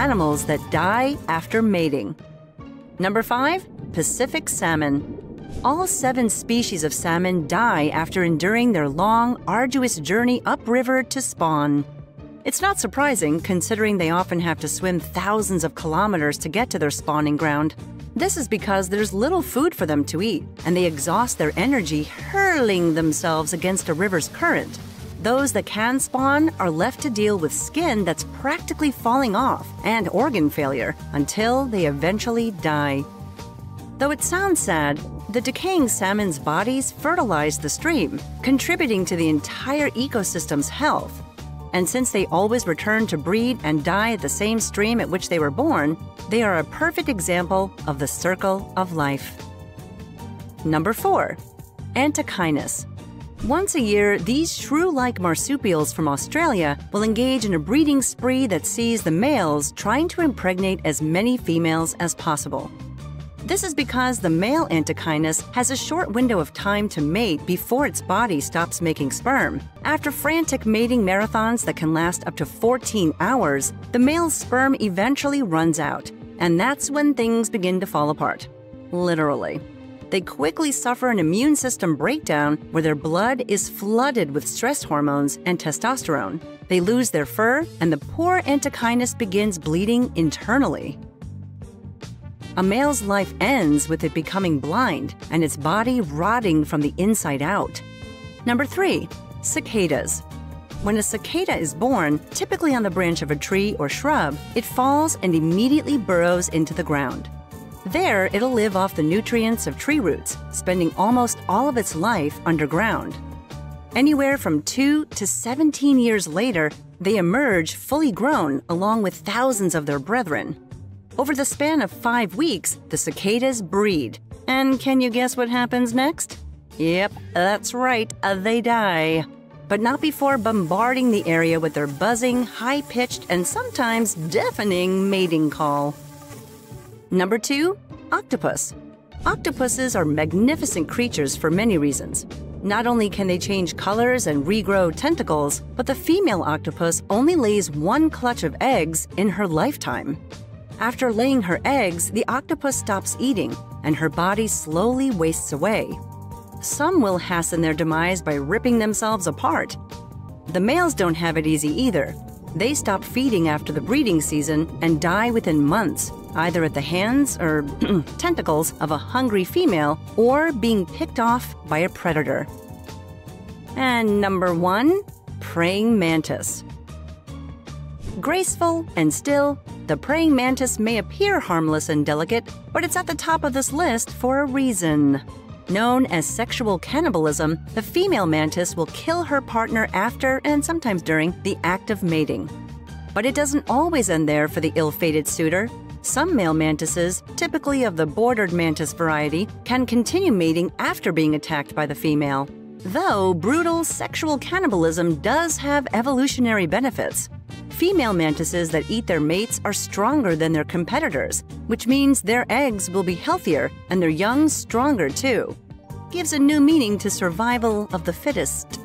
animals that die after mating. Number 5. Pacific salmon. All seven species of salmon die after enduring their long, arduous journey upriver to spawn. It's not surprising, considering they often have to swim thousands of kilometers to get to their spawning ground. This is because there's little food for them to eat, and they exhaust their energy hurling themselves against a river's current. Those that can spawn are left to deal with skin that's practically falling off and organ failure until they eventually die. Though it sounds sad, the decaying salmon's bodies fertilize the stream, contributing to the entire ecosystem's health. And since they always return to breed and die at the same stream at which they were born, they are a perfect example of the circle of life. Number 4. Antechinus. Once a year, these shrew like marsupials from Australia will engage in a breeding spree that sees the males trying to impregnate as many females as possible. This is because the male Antechinus has a short window of time to mate before its body stops making sperm. After frantic mating marathons that can last up to 14 hours, the male's sperm eventually runs out, and that's when things begin to fall apart. Literally they quickly suffer an immune system breakdown where their blood is flooded with stress hormones and testosterone. They lose their fur, and the poor Antechinus begins bleeding internally. A male's life ends with it becoming blind and its body rotting from the inside out. Number 3. Cicadas. When a cicada is born, typically on the branch of a tree or shrub, it falls and immediately burrows into the ground. There, it'll live off the nutrients of tree roots, spending almost all of its life underground. Anywhere from 2 to 17 years later, they emerge fully grown along with thousands of their brethren. Over the span of five weeks, the cicadas breed. And can you guess what happens next? Yep, that's right, uh, they die. But not before bombarding the area with their buzzing, high pitched, and sometimes deafening mating call. Number two, octopus. Octopuses are magnificent creatures for many reasons. Not only can they change colors and regrow tentacles, but the female octopus only lays one clutch of eggs in her lifetime. After laying her eggs, the octopus stops eating and her body slowly wastes away. Some will hasten their demise by ripping themselves apart. The males don't have it easy either. They stop feeding after the breeding season and die within months, either at the hands or tentacles of a hungry female or being picked off by a predator. And number one, praying mantis. Graceful and still, the praying mantis may appear harmless and delicate, but it's at the top of this list for a reason. Known as sexual cannibalism, the female mantis will kill her partner after and sometimes during the act of mating. But it doesn't always end there for the ill fated suitor. Some male mantises, typically of the bordered mantis variety, can continue mating after being attacked by the female. Though brutal sexual cannibalism does have evolutionary benefits. Female mantises that eat their mates are stronger than their competitors, which means their eggs will be healthier and their young stronger too. Gives a new meaning to survival of the fittest.